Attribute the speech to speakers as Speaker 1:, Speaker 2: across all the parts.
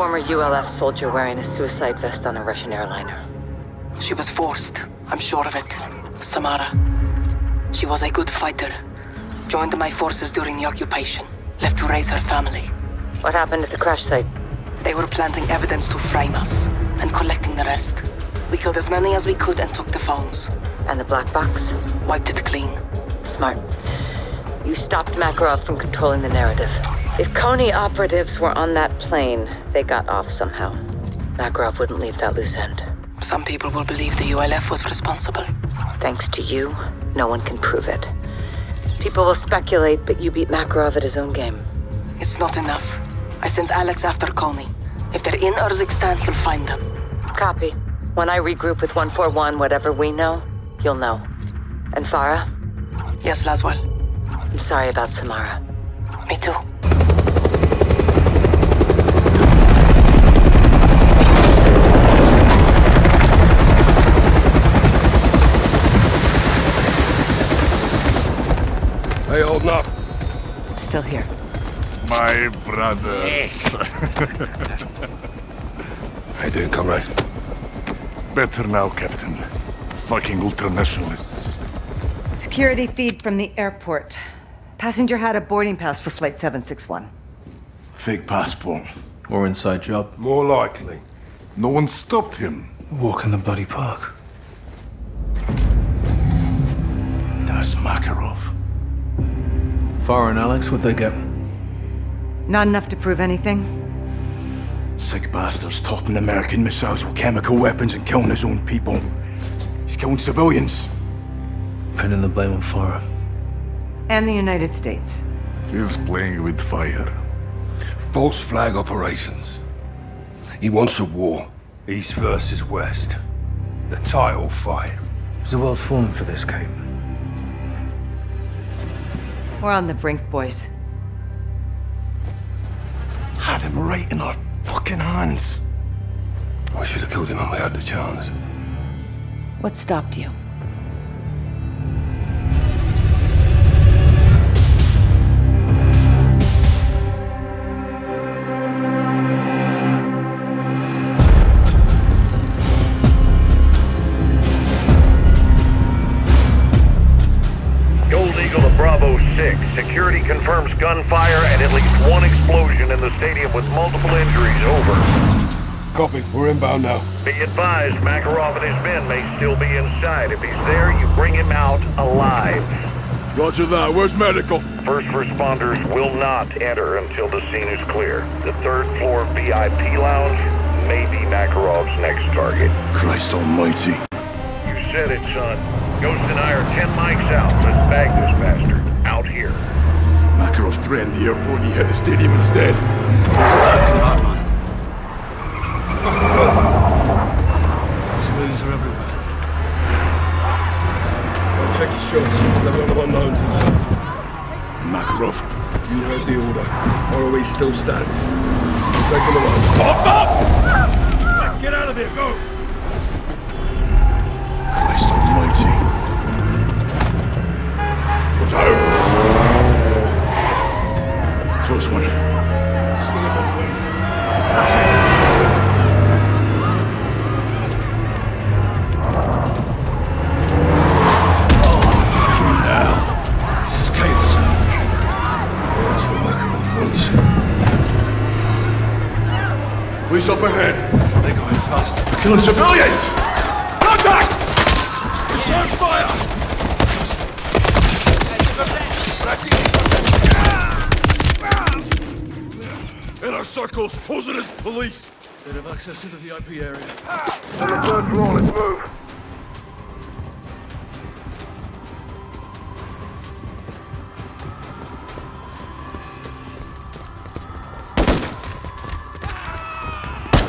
Speaker 1: former ULF soldier wearing a suicide vest on a Russian airliner.
Speaker 2: She was forced, I'm sure of it. Samara. She was a good fighter. Joined my forces during the occupation. Left to raise her family.
Speaker 1: What happened at the crash site?
Speaker 2: They were planting evidence to frame us, and collecting the rest. We killed as many as we could and took the phones.
Speaker 1: And the black box?
Speaker 2: Wiped it clean.
Speaker 1: Smart. You stopped Makarov from controlling the narrative. If Konni operatives were on that plane, they got off somehow. Makarov wouldn't leave that loose end.
Speaker 2: Some people will believe the ULF was responsible.
Speaker 1: Thanks to you, no one can prove it. People will speculate, but you beat Makarov at his own game.
Speaker 2: It's not enough. I sent Alex after Konni. If they're in Urzikstan, he'll find them.
Speaker 1: Copy. When I regroup with 141, whatever we know, you'll know. And Farah?
Speaker 2: Yes, Laswell.
Speaker 1: I'm sorry about Samara.
Speaker 2: Me too.
Speaker 3: Hey, holding up.
Speaker 1: Still here.
Speaker 4: My brothers.
Speaker 3: How you doing, comrade?
Speaker 4: Better now, Captain. Fucking ultranationalists.
Speaker 5: Security feed from the airport. Passenger had a boarding pass for Flight 761.
Speaker 4: Fake passport.
Speaker 6: Or inside job.
Speaker 3: More likely.
Speaker 4: No one stopped him.
Speaker 6: Walk in the bloody park.
Speaker 4: That's Makarov.
Speaker 6: Farah and Alex, what'd they get?
Speaker 5: Not enough to prove anything?
Speaker 4: Sick bastards topping American missiles with chemical weapons and killing his own people. He's killing civilians.
Speaker 6: Pinning the blame on Farah.
Speaker 5: And the United States.
Speaker 4: He's playing with fire.
Speaker 3: False flag operations. He wants a war. East versus West. The title fight.
Speaker 6: Is the world falling for this, Kate?
Speaker 5: We're on the brink, boys.
Speaker 4: Had him right in our fucking hands.
Speaker 3: I should have killed him when we had the chance.
Speaker 5: What stopped you?
Speaker 7: Security confirms gunfire and at least one explosion in the stadium with multiple injuries. Over.
Speaker 3: Copy. We're inbound now.
Speaker 7: Be advised, Makarov and his men may still be inside. If he's there, you bring him out alive.
Speaker 4: Roger that. Where's medical?
Speaker 7: First responders will not enter until the scene is clear. The third floor VIP lounge may be Makarov's next target.
Speaker 4: Christ almighty.
Speaker 7: You said it, son. Ghost and I are ten mics out. Let's bag this bastard. Out here.
Speaker 4: Makarov threatened the airport. He hit the stadium instead.
Speaker 6: Civilians are everywhere.
Speaker 3: I'll check your shots. Level on unknowns inside.
Speaker 4: Makarov.
Speaker 3: You heard the order. ROE still stands. We're taking the roads. Stop! Stop! Get out of here, go!
Speaker 4: Christ almighty. Watch out! Close one.
Speaker 3: Still up the ways. This is chaos. That's what Makarov wants.
Speaker 4: Police up ahead.
Speaker 6: They're going faster.
Speaker 4: Killing civilians! Contact!
Speaker 3: Return fire!
Speaker 4: Inner circles posing as police.
Speaker 6: They have access to the VIP area.
Speaker 7: On the third floor, let's move.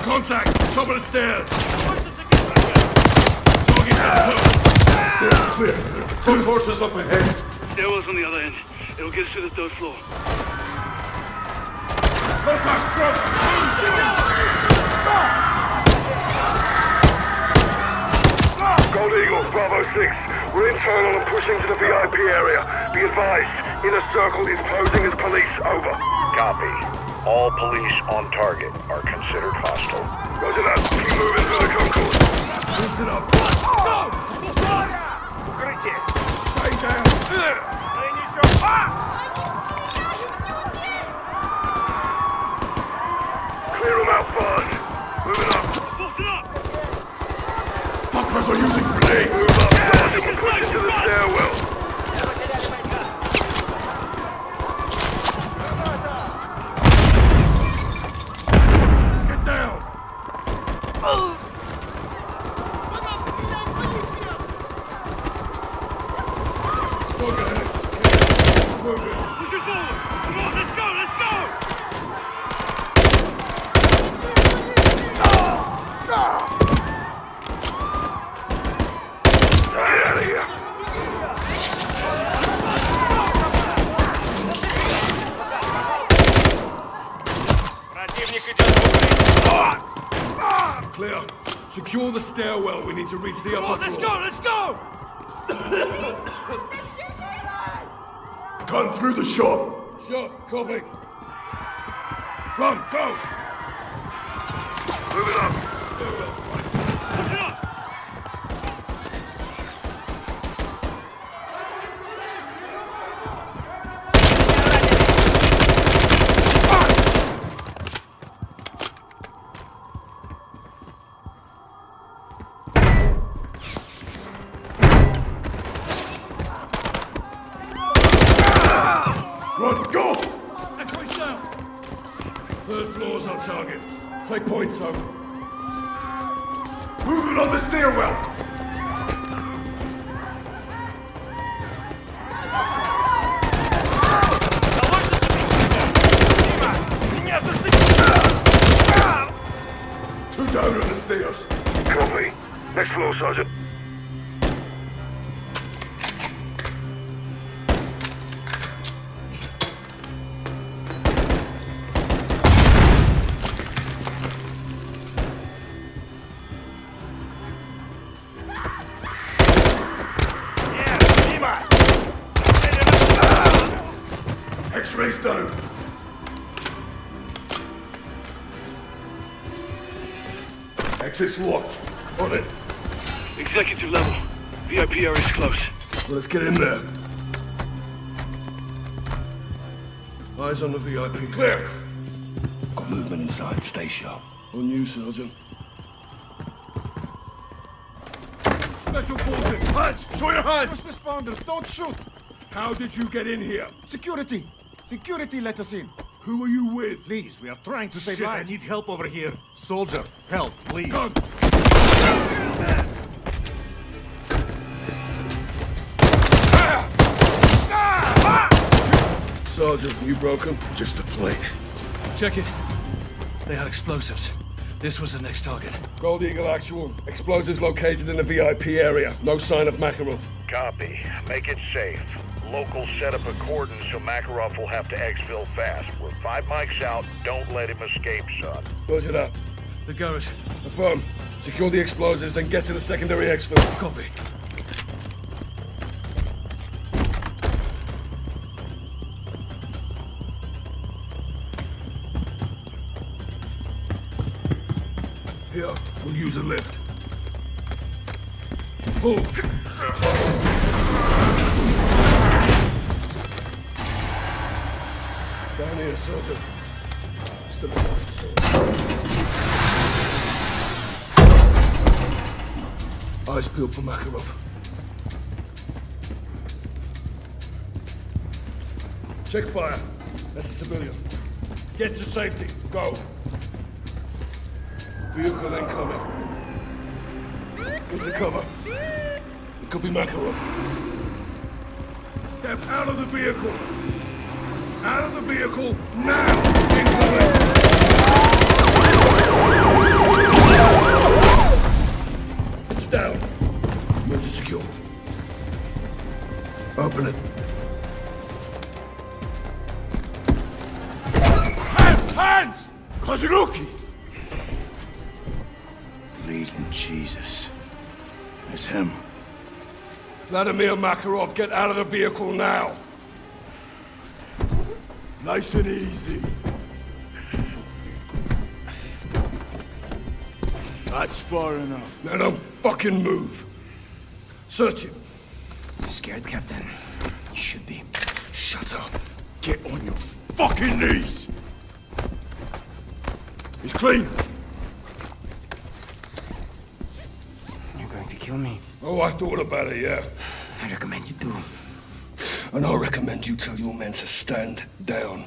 Speaker 3: Contact! Top of the stairs!
Speaker 4: Stairs clear. Foot horses up ahead.
Speaker 8: Stairwell's on the other end. It'll get us to the third floor.
Speaker 7: Gold Eagle, Bravo 6. We're internal and pushing to the VIP area. Be advised, Inner Circle is posing as police. Over. Copy. All police on target are considered hostile.
Speaker 3: Roger that. Keep moving to the concourse. Listen up. Go! Stay down. Clear them out fast. Moving up.
Speaker 8: Bolted up!
Speaker 4: Fuckers are using blades!
Speaker 3: Move up, to the stairwell. Get down. Look ahead. Move it.
Speaker 8: Push it forward! Come on, let's go, let's go!
Speaker 3: Get out of here. Clear. Secure the stairwell. We need to reach the
Speaker 8: Come
Speaker 3: upper
Speaker 8: on, let's
Speaker 3: floor.
Speaker 8: go, let's go!
Speaker 4: Gun through the shop!
Speaker 3: Shot. Copy. Run. Go. Move it up. Third floor's our target. Take point, so.
Speaker 4: Moving on the stairwell! Two down on the stairs.
Speaker 3: Copy. Next floor, Sergeant.
Speaker 4: Exit's locked.
Speaker 3: On it.
Speaker 8: Executive level. VIP area's close.
Speaker 3: Well, let's get in there. Eyes on the VIP.
Speaker 4: Clear.
Speaker 3: Got movement inside. Stay sharp. On you, Sergeant. Special forces.
Speaker 4: Hands! Show your hands!
Speaker 9: First responders, don't shoot!
Speaker 3: How did you get in here?
Speaker 9: Security! Security let us in.
Speaker 3: Who are you with?
Speaker 9: Please, we are trying to save
Speaker 3: Shit, I need
Speaker 9: help over here. Soldier, help, please.
Speaker 3: Gun. Sergeant, you him.
Speaker 4: Just a plate.
Speaker 6: Check it. They had explosives. This was the next target.
Speaker 3: Gold Eagle actual. Explosives located in the VIP area. No sign of Makarov.
Speaker 7: Copy. Make it safe. Locals set up a cordon so Makarov will have to exfil fast. We're five mics out. Don't let him escape, son.
Speaker 3: Roger that.
Speaker 6: The garage.
Speaker 3: Affirm. Secure the explosives, then get to the secondary exfil.
Speaker 6: Copy.
Speaker 3: Here, we'll use a lift. Pull. Down here, peeled for Makarov. Check fire. That's a civilian. Get to safety. Go. Vehicle incoming. Get to cover. It could be Makarov. Step out of the vehicle. Out of the vehicle now. It's down. Move to secure. Open it. Hands! Hands!
Speaker 4: Kazuruki! Bleeding Jesus. It's him.
Speaker 3: Vladimir Makarov, get out of the vehicle now.
Speaker 4: Nice and easy. That's far enough.
Speaker 3: Now don't fucking move. Search him.
Speaker 6: You scared, Captain? You should be.
Speaker 3: Shut up.
Speaker 4: Get on your fucking knees! He's clean!
Speaker 6: You're going to kill me.
Speaker 3: Oh, I thought about it, yeah.
Speaker 6: I recommend you do.
Speaker 3: And I recommend you tell your men to stand down.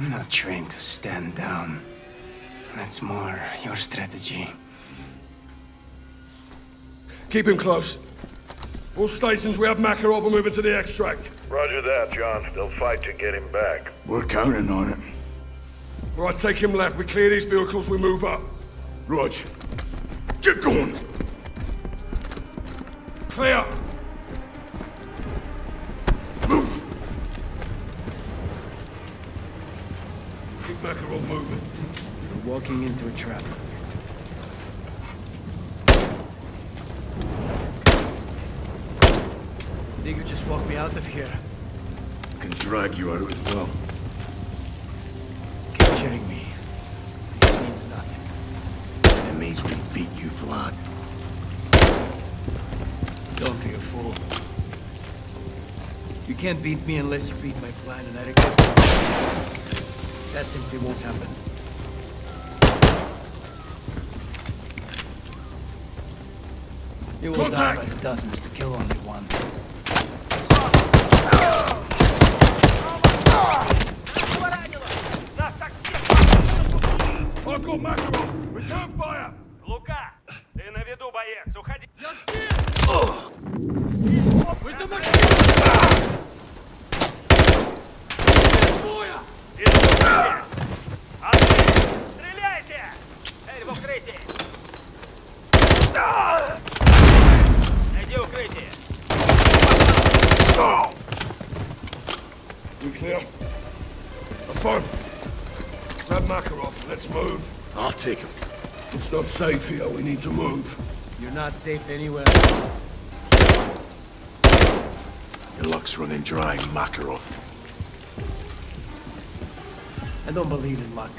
Speaker 6: You're not trained to stand down. That's more your strategy.
Speaker 3: Keep him close. All stations, we have Makarov are moving to the extract.
Speaker 7: Roger that, John. They'll fight to get him back.
Speaker 4: We're counting on it.
Speaker 3: All right, take him left. We clear these vehicles, we move up.
Speaker 4: Rog, get going!
Speaker 3: Clear! Keep Makarov moving.
Speaker 6: You're walking into a trap. Think you just walk me out of here?
Speaker 4: I Can drag you out as well.
Speaker 6: Capturing me. It means nothing.
Speaker 4: It means we beat you, Vlad.
Speaker 6: Don't be a fool. You can't beat me unless you beat my plan, and I that. Simply won't happen. You will die
Speaker 3: Contact!
Speaker 6: by the dozens to kill only one.
Speaker 3: I've got Let's move.
Speaker 4: I'll take him.
Speaker 3: It's not safe here. We need to move.
Speaker 6: You're not safe anywhere.
Speaker 4: Your luck's running dry, Makarov.
Speaker 6: I don't believe in luck.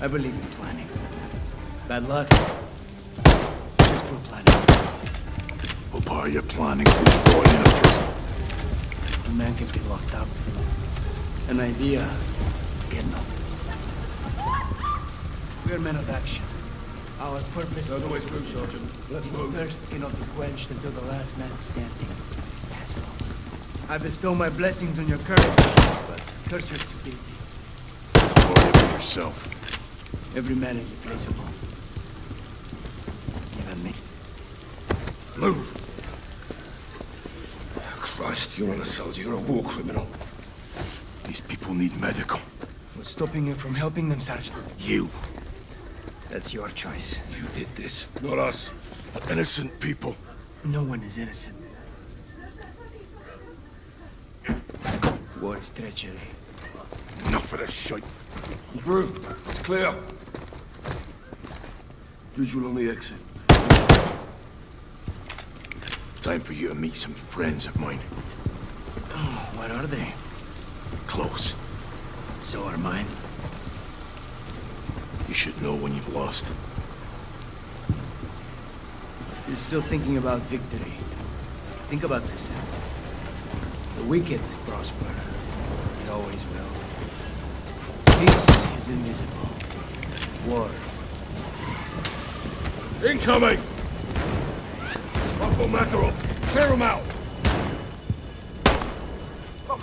Speaker 6: I believe in planning. Bad luck. Just poor planning.
Speaker 4: What part of your planning was brought in a prison?
Speaker 6: A man can be locked up. An idea, get no. We're men of action. Our purpose
Speaker 3: Go the way
Speaker 6: is
Speaker 3: through, Sergeant. Let's
Speaker 6: its
Speaker 3: move.
Speaker 6: thirst cannot be quenched until the last man standing. Go. I bestow my blessings on your courage, but curse your stupidity.
Speaker 4: Worry yourself.
Speaker 6: Every man is replaceable. Even me.
Speaker 3: Move. Christ, you're not a soldier. You're a war criminal.
Speaker 4: These people need medical.
Speaker 6: What's stopping you from helping them, Sergeant?
Speaker 4: You,
Speaker 6: That's your choice.
Speaker 3: You did this, not us.
Speaker 4: innocent people.
Speaker 6: No one is innocent. War is treachery.
Speaker 4: Enough of this shit.
Speaker 3: Through. It's clear. Visual on the exit.
Speaker 4: Time for you to meet some friends of mine.
Speaker 6: Oh, what are they?
Speaker 4: Close.
Speaker 6: So are mine
Speaker 4: should know when you've lost.
Speaker 6: You're still thinking about victory. Think about success. The wicked prosper. It always will. Peace is invisible. War.
Speaker 3: Incoming! Buckle Makarov! Clear him out! Look.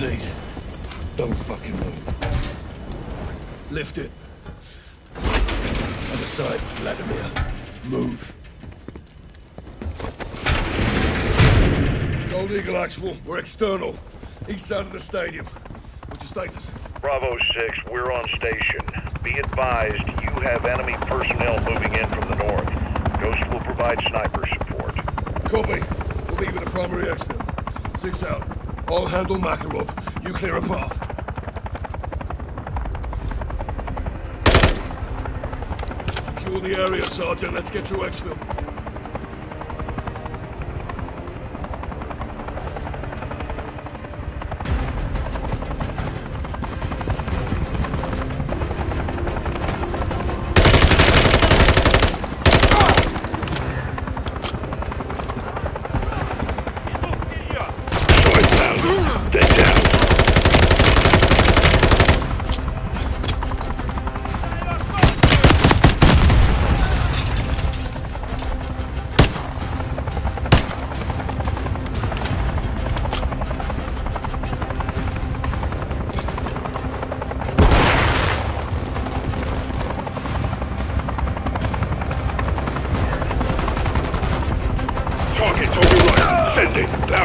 Speaker 3: Your knees. Don't fucking move. Lift it. Other side, Vladimir. Move. Gold Eagle Actual, we're external. East side of the stadium. We're your status?
Speaker 7: Bravo 6, we're on station. Be advised, you have enemy personnel moving in from the north. Ghost will provide sniper support.
Speaker 3: Copy. We'll meet at the primary exfil. Six out. I'll handle Makarov. You clear a path. Secure the area, Sergeant. Let's get to exfil.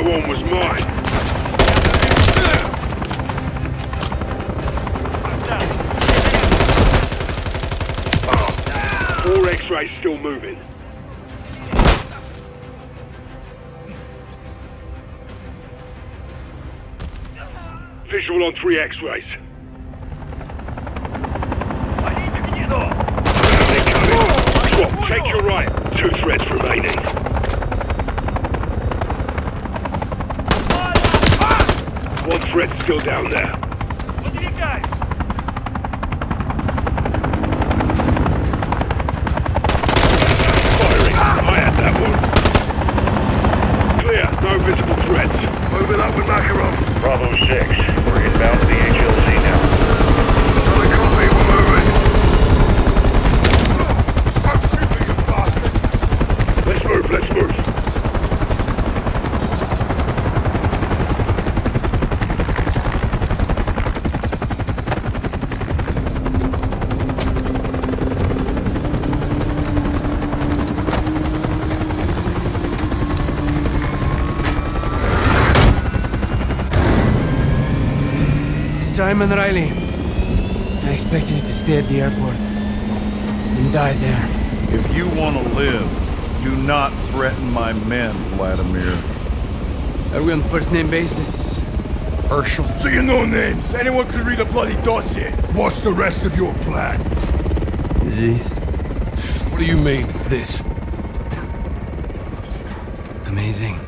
Speaker 7: One was mine. Four X-rays still moving. Visual on three X-rays. I need to be though. Swap, take your right. Two threats remaining. One threat still down there.
Speaker 6: Simon Riley. I expected you to stay at the airport. And die there.
Speaker 10: If you want to live, do not threaten my men, Vladimir.
Speaker 6: Are we on first name basis? Herschel.
Speaker 4: So you know names. Anyone could read a bloody dossier. What's the rest of your plan?
Speaker 6: This.
Speaker 3: What do you mean, this?
Speaker 6: Amazing.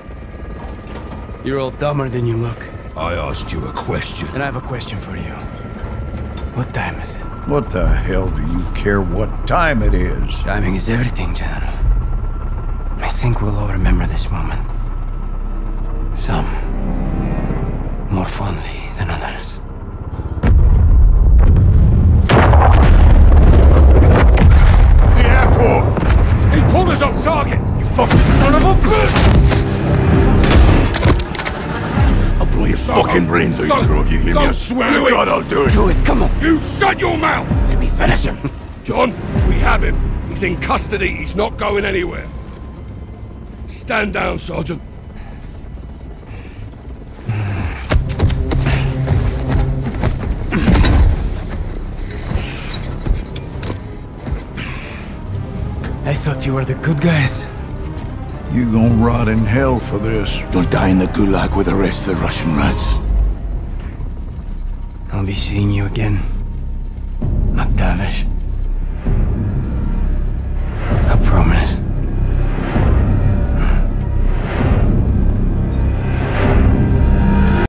Speaker 6: You're all dumber than you look.
Speaker 4: I asked you a question.
Speaker 6: And I have a question for you. What time is it?
Speaker 10: What the hell do you care what time it is?
Speaker 6: Timing is everything, General. I think we'll all remember this moment. Some more fondly than others.
Speaker 4: The airport!
Speaker 3: He pulled us off target!
Speaker 4: You fucking son of a bitch! Blow your fucking brains out,
Speaker 3: Son,
Speaker 4: either of you hear me? I
Speaker 3: don't
Speaker 4: swear to. God I'll do it.
Speaker 6: Do it, come on.
Speaker 3: You shut your mouth!
Speaker 6: Let me finish him.
Speaker 3: John, we have him. He's in custody. He's not going anywhere. Stand down, Sergeant.
Speaker 6: I thought you were the good guys.
Speaker 10: You gonna rot in hell for this.
Speaker 4: You'll die in the gulag with the rest of the Russian rats.
Speaker 6: I'll be seeing you again. McTavish. I promise.